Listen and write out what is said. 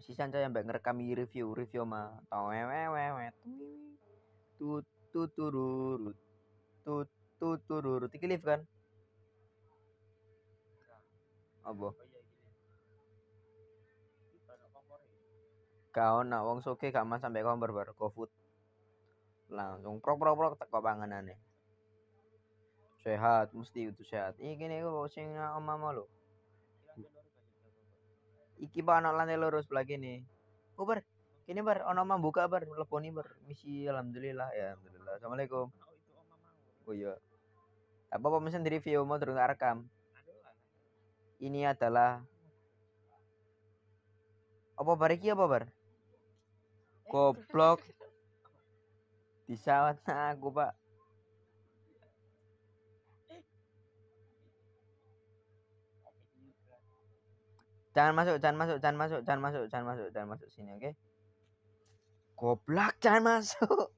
si Sanca yang mbak ngerekam review review mah towewewewet tut tut tururut tut tut tururut iki live kan? Apa? Oh iya. Kita nak ya. kau nak wong soke gak mas sampai kompor bar GoFood langsung prok prok prok teko panganane. Sehat mesti itu sehat. Iki nih kok sing omah lo iki pak anak lantai lurus sebelah kini oh bar kini bar ono buka bar teleponi bar misi alhamdulillah ya alhamdulillah. Assalamualaikum. Oh iya. Apa apa mesin di review mau terus rekam? Ini adalah apa bar iki apa bar? Goblok. disawat aku pak jangan masuk jangan masuk jangan masuk jangan masuk jangan masuk jangan masuk sini oke? Goblok jangan masuk